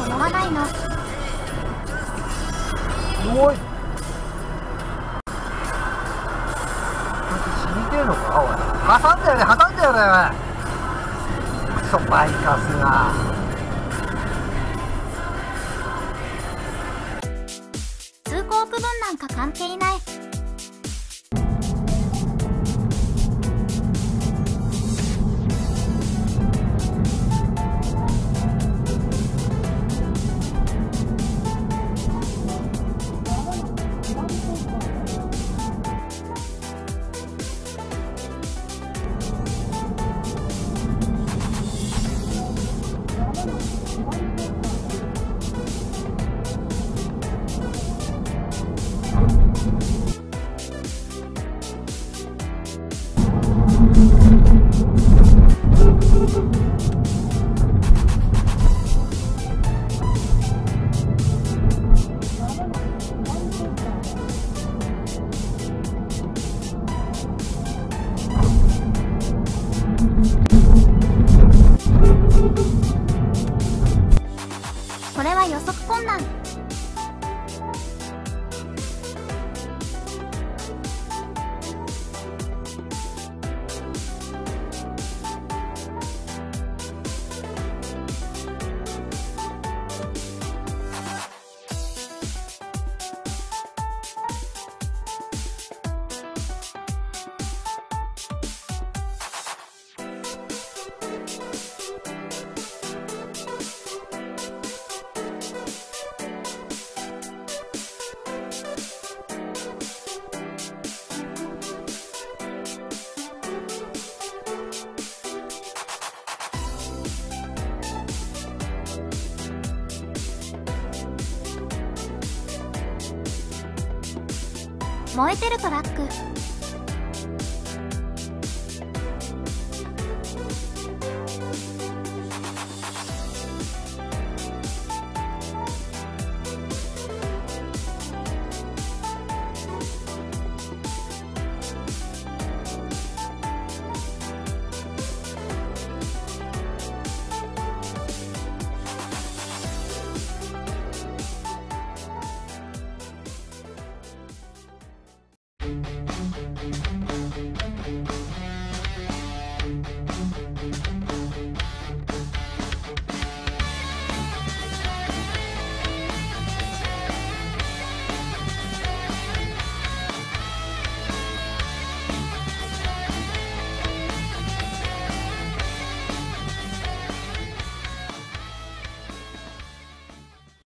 乗らないの。おい。死にてえのかおい。挟んだよね挟んだよねクソバイカスが。通行区分なんか関係ない予測困難燃えてるトラック。